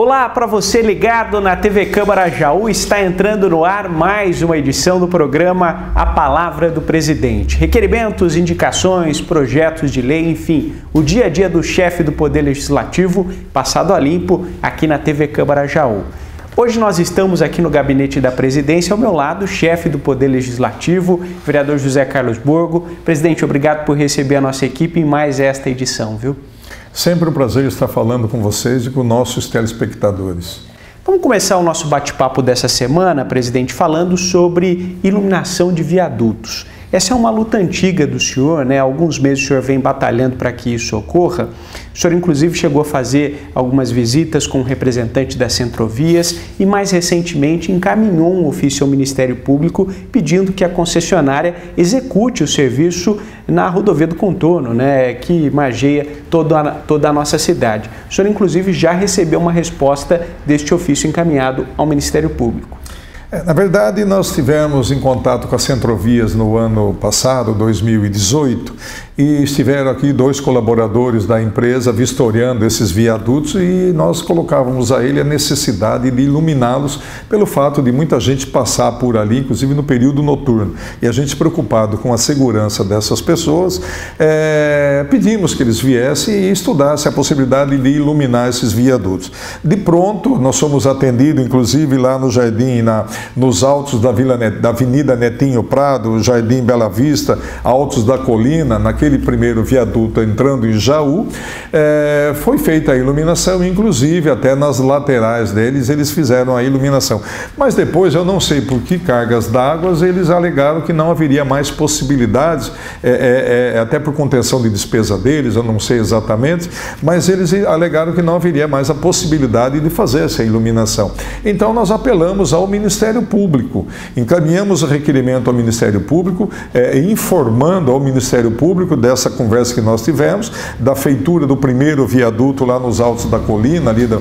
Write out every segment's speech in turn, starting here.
Olá para você ligado na TV Câmara Jaú, está entrando no ar mais uma edição do programa A Palavra do Presidente. Requerimentos, indicações, projetos de lei, enfim, o dia a dia do chefe do Poder Legislativo passado a limpo aqui na TV Câmara Jaú. Hoje nós estamos aqui no gabinete da presidência, ao meu lado, o chefe do Poder Legislativo, vereador José Carlos Borgo. Presidente, obrigado por receber a nossa equipe em mais esta edição, viu? Sempre um prazer estar falando com vocês e com nossos telespectadores. Vamos começar o nosso bate-papo dessa semana, presidente, falando sobre iluminação de viadutos. Essa é uma luta antiga do senhor, né? Alguns meses o senhor vem batalhando para que isso ocorra. O senhor, inclusive, chegou a fazer algumas visitas com o representante das Centrovias e, mais recentemente, encaminhou um ofício ao Ministério Público pedindo que a concessionária execute o serviço na rodovia do contorno, né, que margeia toda a, toda a nossa cidade. O senhor, inclusive, já recebeu uma resposta deste ofício encaminhado ao Ministério Público. É, na verdade, nós tivemos em contato com a Centrovias no ano passado, 2018, e estiveram aqui dois colaboradores da empresa vistoriando esses viadutos e nós colocávamos a ele a necessidade de iluminá-los pelo fato de muita gente passar por ali, inclusive no período noturno. E a gente preocupado com a segurança dessas pessoas, é, pedimos que eles viessem e estudassem a possibilidade de iluminar esses viadutos. De pronto, nós somos atendidos, inclusive lá no jardim, na, nos altos da, Vila, da Avenida Netinho Prado, Jardim Bela Vista, altos da colina, naquele aquele primeiro viaduto entrando em Jaú, é, foi feita a iluminação, inclusive até nas laterais deles eles fizeram a iluminação. Mas depois, eu não sei por que cargas d'água, eles alegaram que não haveria mais possibilidades, é, é, é, até por contenção de despesa deles, eu não sei exatamente, mas eles alegaram que não haveria mais a possibilidade de fazer essa iluminação. Então nós apelamos ao Ministério Público, encaminhamos o requerimento ao Ministério Público, é, informando ao Ministério Público dessa conversa que nós tivemos, da feitura do primeiro viaduto lá nos altos da colina, ali da,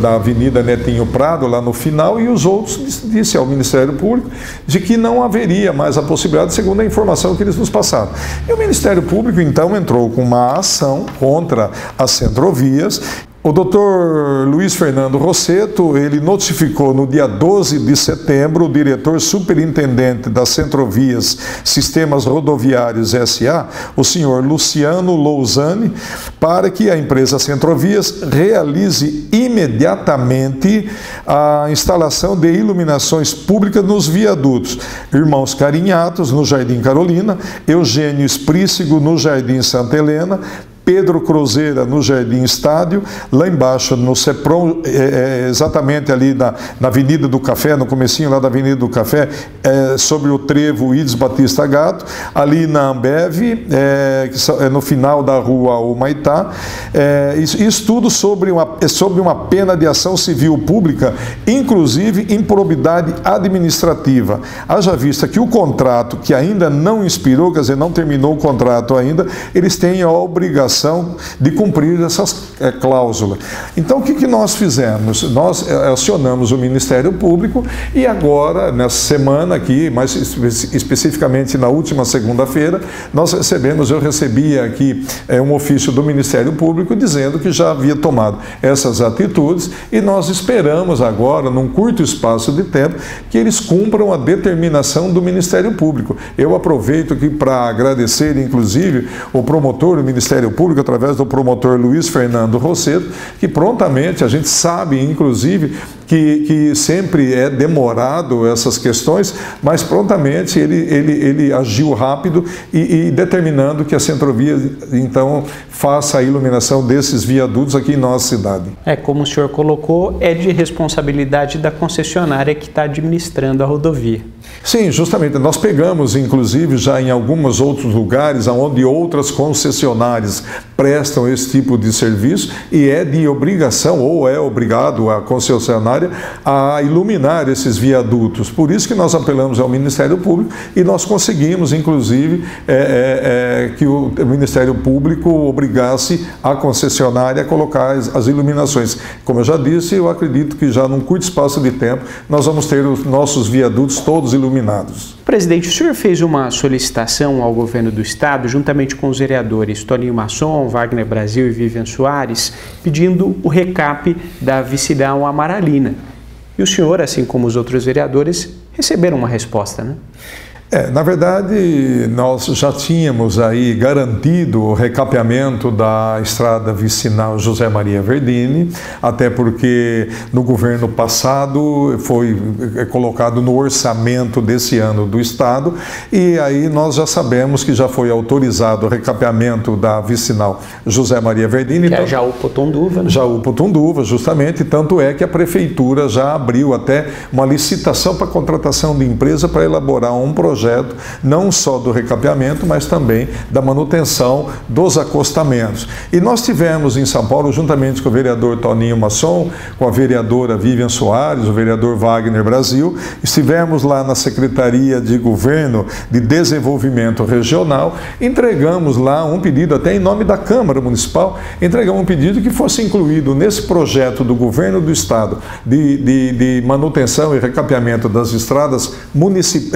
da Avenida Netinho Prado, lá no final, e os outros disse ao Ministério Público de que não haveria mais a possibilidade, segundo a informação que eles nos passaram. E o Ministério Público então entrou com uma ação contra as centrovias o doutor Luiz Fernando Rosseto, ele notificou no dia 12 de setembro o diretor superintendente das Centrovias Sistemas Rodoviários SA, o senhor Luciano Lousane, para que a empresa Centrovias realize imediatamente a instalação de iluminações públicas nos viadutos. Irmãos Carinhatos, no Jardim Carolina, Eugênio Esprícigo, no Jardim Santa Helena, Pedro Cruzeira no Jardim Estádio, lá embaixo no Cepron, é, é, exatamente ali na, na Avenida do Café, no comecinho lá da Avenida do Café, é, sobre o trevo Ides Batista Gato, ali na Ambev, é, é, no final da rua Humaitá, é, isso, isso, tudo sobre uma, sobre uma pena de ação civil pública, inclusive improbidade administrativa. Haja vista que o contrato, que ainda não inspirou, quer dizer, não terminou o contrato ainda, eles têm a obrigação obrigação de cumprir essas é, cláusulas. Então, o que, que nós fizemos? Nós é, acionamos o Ministério Público e agora, nessa semana aqui, mais especificamente na última segunda-feira, nós recebemos, eu recebi aqui é, um ofício do Ministério Público dizendo que já havia tomado essas atitudes e nós esperamos agora, num curto espaço de tempo, que eles cumpram a determinação do Ministério Público. Eu aproveito aqui para agradecer, inclusive, o promotor do Ministério Público, Público, através do promotor Luiz Fernando Rosseto, que prontamente, a gente sabe, inclusive, que, que sempre é demorado essas questões, mas prontamente ele, ele, ele agiu rápido e, e determinando que a Centrovia, então, faça a iluminação desses viadutos aqui em nossa cidade. É, como o senhor colocou, é de responsabilidade da concessionária que está administrando a rodovia. Sim, justamente. Nós pegamos, inclusive, já em alguns outros lugares onde outras concessionárias prestam esse tipo de serviço e é de obrigação ou é obrigado a concessionária a iluminar esses viadutos. Por isso que nós apelamos ao Ministério Público e nós conseguimos, inclusive, é, é, é, que o Ministério Público obrigasse a concessionária a colocar as, as iluminações. Como eu já disse, eu acredito que já num curto espaço de tempo nós vamos ter os nossos viadutos todos iluminados. Presidente, o senhor fez uma solicitação ao governo do estado, juntamente com os vereadores Toninho Masson, Wagner Brasil e Vivian Soares, pedindo o recap da vicinal Amaralina. E o senhor, assim como os outros vereadores, receberam uma resposta, né? É, na verdade, nós já tínhamos aí garantido o recapeamento da estrada vicinal José Maria Verdini, até porque no governo passado foi é, colocado no orçamento desse ano do Estado, e aí nós já sabemos que já foi autorizado o recapeamento da vicinal José Maria Verdini. Que é Jaú Potunduva. Né? Jaú Potunduva, justamente, tanto é que a Prefeitura já abriu até uma licitação para contratação de empresa para elaborar um projeto projeto não só do recapeamento, mas também da manutenção dos acostamentos. E nós tivemos em São Paulo, juntamente com o vereador Toninho Masson, com a vereadora Vivian Soares, o vereador Wagner Brasil, estivemos lá na Secretaria de Governo de Desenvolvimento Regional, entregamos lá um pedido, até em nome da Câmara Municipal, entregamos um pedido que fosse incluído nesse projeto do governo do Estado de, de, de manutenção e recapeamento das estradas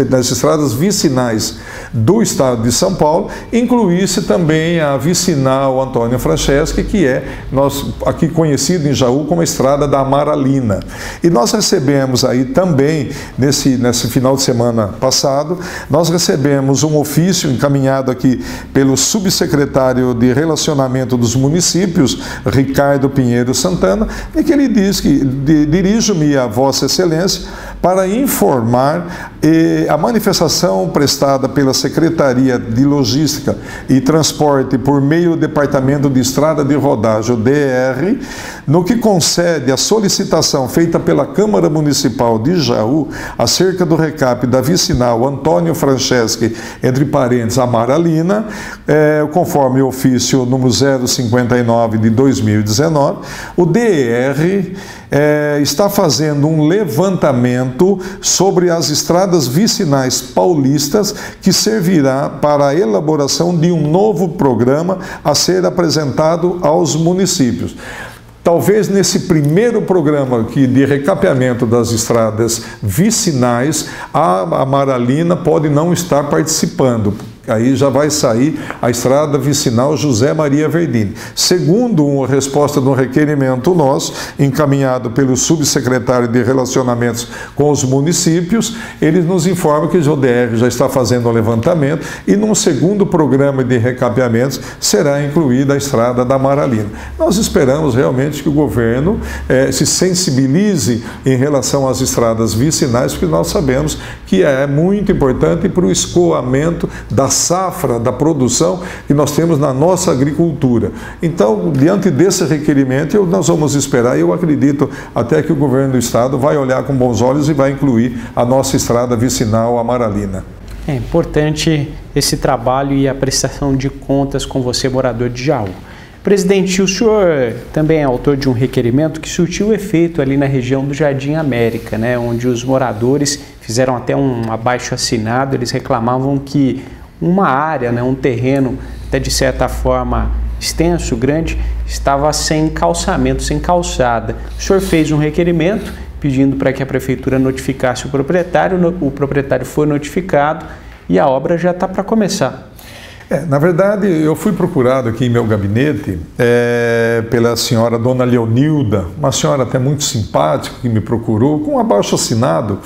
das estradas vicinais do estado de São Paulo, incluísse também a vicinal Antônio Franceschi, que é nós, aqui conhecido em Jaú como a Estrada da Amaralina. E nós recebemos aí também, nesse, nesse final de semana passado, nós recebemos um ofício encaminhado aqui pelo subsecretário de Relacionamento dos Municípios, Ricardo Pinheiro Santana, em que ele diz que dirijo-me a Vossa Excelência para informar eh, a manifestação prestada pela Secretaria de Logística e Transporte por meio do Departamento de Estrada de Rodagem, DR, no que concede a solicitação feita pela Câmara Municipal de Jaú acerca do recap da vicinal Antônio Franceschi, entre parênteses, Amaralina, eh, conforme o ofício número 059 de 2019, o DR é, está fazendo um levantamento sobre as estradas vicinais paulistas que servirá para a elaboração de um novo programa a ser apresentado aos municípios. Talvez nesse primeiro programa aqui de recapeamento das estradas vicinais, a Amaralina pode não estar participando, Aí já vai sair a estrada vicinal José Maria Verdini. Segundo uma resposta de um requerimento nosso, encaminhado pelo subsecretário de Relacionamentos com os municípios, eles nos informam que o ODR já está fazendo o levantamento e num segundo programa de recapeamentos será incluída a estrada da Maralina. Nós esperamos realmente que o governo eh, se sensibilize em relação às estradas vicinais, porque nós sabemos que é muito importante para o escoamento da safra, da produção que nós temos na nossa agricultura. Então, diante desse requerimento, nós vamos esperar eu acredito até que o governo do estado vai olhar com bons olhos e vai incluir a nossa estrada vicinal Amaralina. É importante esse trabalho e a prestação de contas com você, morador de Jaú. Presidente, o senhor também é autor de um requerimento que surtiu efeito ali na região do Jardim América, né, onde os moradores fizeram até um abaixo assinado, eles reclamavam que uma área, né, um terreno até de certa forma extenso, grande, estava sem calçamento, sem calçada. O senhor fez um requerimento pedindo para que a prefeitura notificasse o proprietário, o proprietário foi notificado e a obra já está para começar. É, na verdade, eu fui procurado aqui em meu gabinete é, pela senhora Dona Leonilda, uma senhora até muito simpática que me procurou, com um abaixo assinado,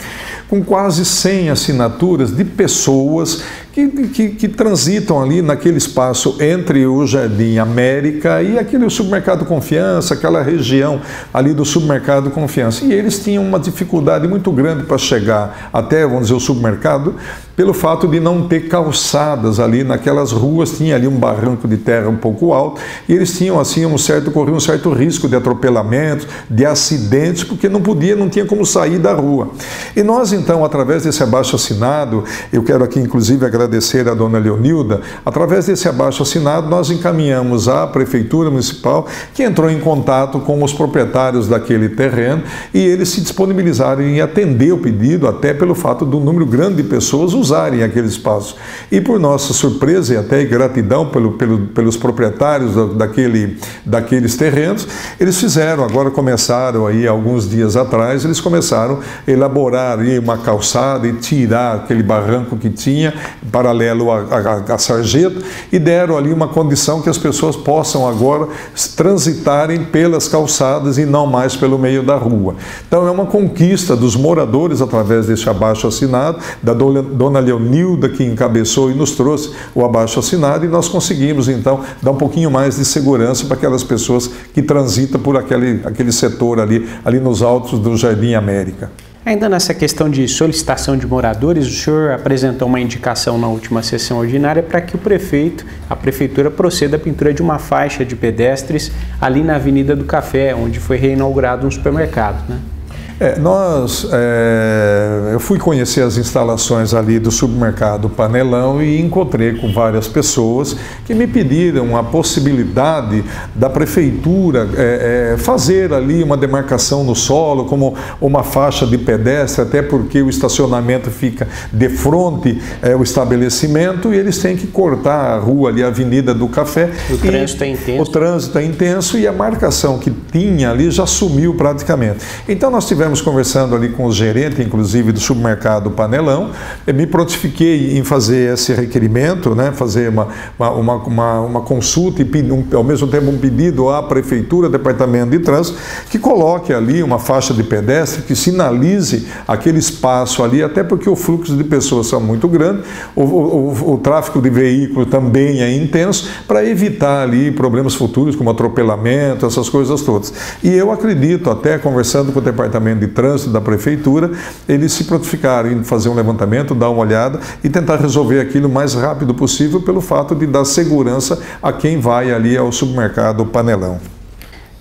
com quase 100 assinaturas de pessoas que, que, que, transitam ali naquele espaço entre o Jardim América e aquele supermercado Confiança, aquela região ali do supermercado Confiança. E eles tinham uma dificuldade muito grande para chegar até, vamos dizer, o supermercado, pelo fato de não ter calçadas ali naquelas ruas, tinha ali um barranco de terra um pouco alto, e eles tinham assim um certo, corriam um certo risco de atropelamentos, de acidentes, porque não podia, não tinha como sair da rua. E nós então, através desse abaixo assinado, eu quero aqui inclusive agradecer a dona Leonilda, através desse abaixo assinado, nós encaminhamos à Prefeitura Municipal, que entrou em contato com os proprietários daquele terreno e eles se disponibilizaram em atender o pedido, até pelo fato do número grande de pessoas usarem aquele espaço. E por nossa surpresa e até gratidão pelo, pelo, pelos proprietários daquele, daqueles terrenos, eles fizeram, agora começaram aí alguns dias atrás, eles começaram a elaborar aí uma calçada e tirar aquele barranco que tinha, paralelo a sarjeta, e deram ali uma condição que as pessoas possam agora transitarem pelas calçadas e não mais pelo meio da rua. Então é uma conquista dos moradores através deste abaixo assinado, da dona Leonilda que encabeçou e nos trouxe o abaixo assinado e nós conseguimos então dar um pouquinho mais de segurança para aquelas pessoas que transitam por aquele, aquele setor ali, ali nos altos do Jardim América. Ainda nessa questão de solicitação de moradores, o senhor apresentou uma indicação na última sessão ordinária para que o prefeito, a prefeitura, proceda à pintura de uma faixa de pedestres ali na Avenida do Café, onde foi reinaugurado um supermercado. Né? É, nós, é, eu fui conhecer as instalações ali do supermercado Panelão e encontrei com várias pessoas que me pediram a possibilidade da prefeitura é, é, fazer ali uma demarcação no solo, como uma faixa de pedestre, até porque o estacionamento fica de frente ao é, estabelecimento e eles têm que cortar a rua ali, a Avenida do Café. O trânsito é intenso. O trânsito é intenso e a marcação que tinha ali já sumiu praticamente. Então nós tivemos estivemos conversando ali com o gerente, inclusive, do supermercado Panelão, me prontifiquei em fazer esse requerimento, né, fazer uma, uma, uma, uma consulta e um, ao mesmo tempo um pedido à Prefeitura, Departamento de Trânsito, que coloque ali uma faixa de pedestre, que sinalize aquele espaço ali, até porque o fluxo de pessoas são muito grande, o, o, o tráfego de veículos também é intenso, para evitar ali problemas futuros como atropelamento, essas coisas todas. E eu acredito, até conversando com o Departamento de Trânsito da Prefeitura, eles se prontificaram em fazer um levantamento, dar uma olhada e tentar resolver aquilo o mais rápido possível pelo fato de dar segurança a quem vai ali ao supermercado Panelão.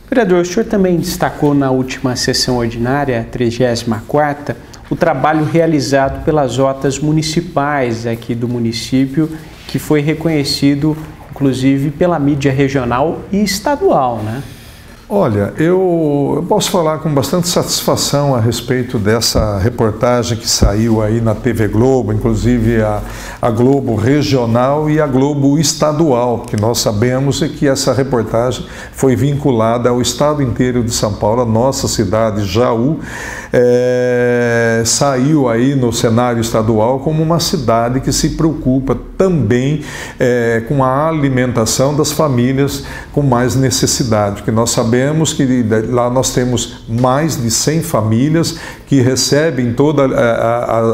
Vereador, o senhor também destacou na última sessão ordinária, 34ª, o trabalho realizado pelas OTAs municipais aqui do município, que foi reconhecido, inclusive, pela mídia regional e estadual, né? Olha, eu, eu, posso falar com bastante satisfação a respeito dessa reportagem que saiu aí na TV Globo, inclusive a, a Globo Regional e a Globo Estadual, que nós sabemos é que essa reportagem foi vinculada ao estado inteiro de São Paulo, a nossa cidade, Jaú, é, saiu aí no cenário estadual como uma cidade que se preocupa também é, com a alimentação das famílias com mais necessidade, que nós sabemos que lá nós temos mais de 100 famílias que recebem todas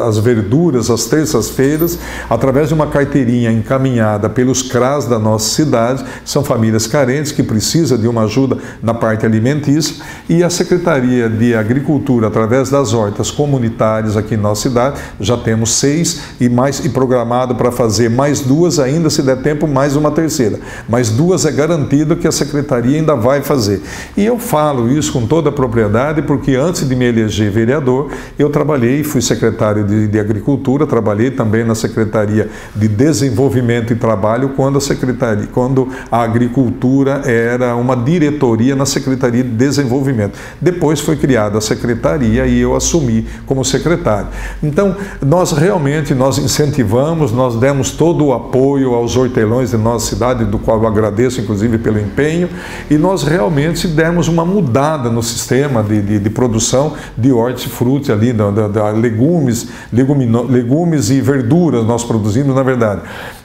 as verduras às terças-feiras através de uma carteirinha encaminhada pelos CRAS da nossa cidade. São famílias carentes que precisam de uma ajuda na parte alimentícia e a Secretaria de Agricultura, através das hortas comunitárias aqui em nossa cidade, já temos seis e mais e programado para fazer mais duas ainda, se der tempo, mais uma terceira. Mas duas é garantido que a Secretaria ainda vai fazer. E eu falo isso com toda a propriedade porque antes de me eleger vereador, eu trabalhei, fui secretário de, de, Agricultura, trabalhei também na Secretaria de Desenvolvimento e Trabalho, quando a, secretaria, quando a Agricultura era uma diretoria na Secretaria de Desenvolvimento. Depois foi criada a Secretaria e eu assumi como secretário. Então, nós realmente nós incentivamos, nós demos todo o apoio aos hortelões de nossa cidade, do qual eu agradeço, inclusive, pelo empenho, e nós realmente demos uma mudada no sistema de, de, de produção de hortifruti ali, da, da, da legumes, legumes e verduras nós produzimos, na verdade.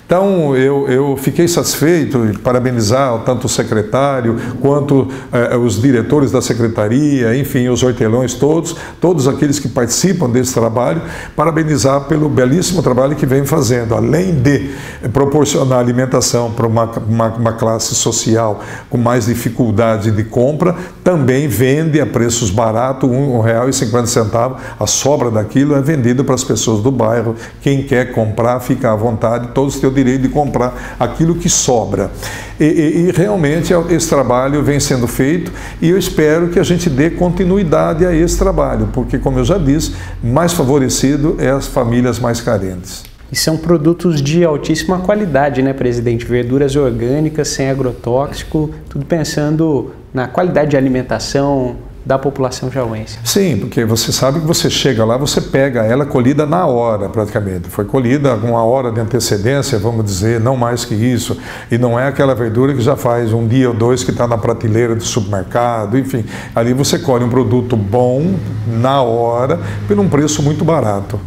Então, eu, eu fiquei satisfeito e parabenizar tanto o secretário quanto eh, os diretores da secretaria, enfim, os hortelões todos, todos aqueles que participam desse trabalho, parabenizar pelo belíssimo trabalho que vem fazendo, além de proporcionar alimentação para uma, uma, uma classe social com mais dificuldade de compra, também vende a preços baratos, R$ 1,50, a sobra daquilo é vendido para as pessoas do bairro. Quem quer comprar, fica à vontade, todos têm direito de comprar aquilo que sobra. E, e, e, realmente esse trabalho vem sendo feito e eu espero que a gente dê continuidade a esse trabalho, porque, como eu já disse, mais favorecido é as famílias mais carentes. E são produtos de altíssima qualidade, né, presidente? Verduras orgânicas, sem agrotóxico, tudo pensando na qualidade de alimentação, da população jauense. Sim, porque você sabe que você chega lá, você pega ela colhida na hora, praticamente. Foi colhida com uma hora de antecedência, vamos dizer, não mais que isso. E não é aquela verdura que já faz um dia ou dois que está na prateleira do supermercado, enfim. Ali você colhe um produto bom, na hora, por um preço muito barato.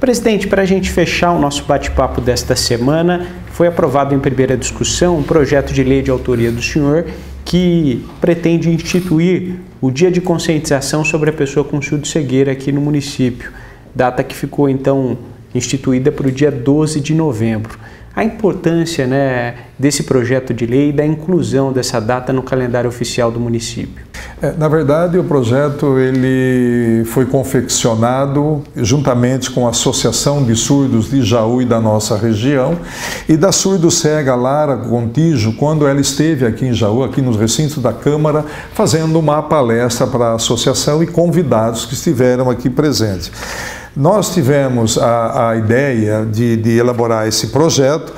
Presidente, para a gente fechar o nosso bate-papo desta semana, foi aprovado em primeira discussão um projeto de lei de autoria do senhor que pretende instituir o Dia de Conscientização sobre a Pessoa com Surdo-Cegueira aqui no município, data que ficou então instituída para o dia 12 de novembro. A importância né, desse projeto de lei e da inclusão dessa data no calendário oficial do município. É, na verdade, o projeto ele foi confeccionado juntamente com a Associação de Surdos de Jaú e da nossa região e da Surdo Cega Lara Contígio, quando ela esteve aqui em Jaú, aqui nos recintos da Câmara, fazendo uma palestra para a associação e convidados que estiveram aqui presentes. Nós tivemos a, a ideia de, de elaborar esse projeto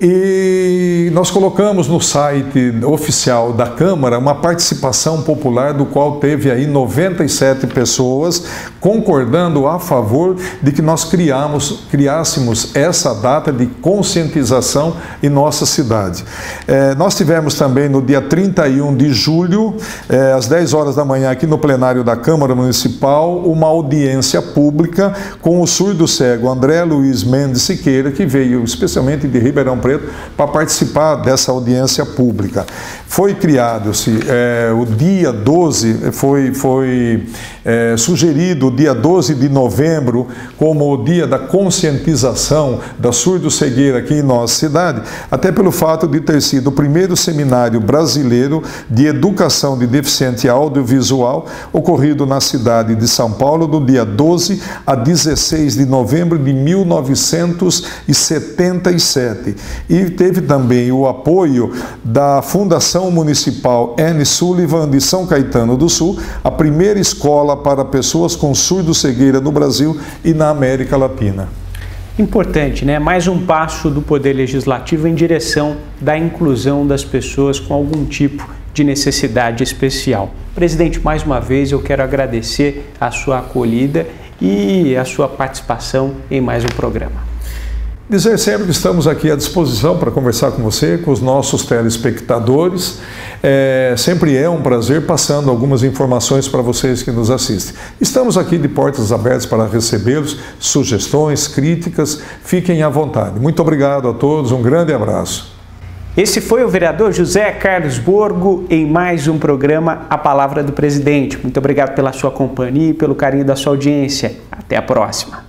e nós colocamos no site oficial da Câmara uma participação popular do qual teve aí 97 pessoas concordando a favor de que nós criamos, criássemos essa data de conscientização em nossa cidade. É, nós tivemos também no dia 31 de julho, é, às 10 horas da manhã, aqui no plenário da Câmara Municipal, uma audiência pública com o surdo cego André Luiz Mendes Siqueira, que veio especialmente de Ribeirão Preto para participar dessa audiência pública. Foi criado-se é, o dia 12, foi, foi é, sugerido o dia 12 de novembro como o dia da conscientização da surdo-cegueira aqui em nossa cidade, até pelo fato de ter sido o primeiro seminário brasileiro de educação de deficiente audiovisual ocorrido na cidade de São Paulo do dia 12 a 16 de novembro de 1977. E teve também o apoio da Fundação Municipal N. Sullivan de São Caetano do Sul, a primeira escola para pessoas com surdo-cegueira no Brasil e na América Latina. Importante, né? Mais um passo do Poder Legislativo em direção da inclusão das pessoas com algum tipo de necessidade especial. Presidente, mais uma vez eu quero agradecer a sua acolhida e a sua participação em mais um programa. Dizer sempre que estamos aqui à disposição para conversar com você, com os nossos telespectadores. É, sempre é um prazer passando algumas informações para vocês que nos assistem. Estamos aqui de portas abertas para recebê-los, sugestões, críticas, fiquem à vontade. Muito obrigado a todos, um grande abraço. Esse foi o vereador José Carlos Borgo em mais um programa A Palavra do Presidente. Muito obrigado pela sua companhia e pelo carinho da sua audiência. Até a próxima.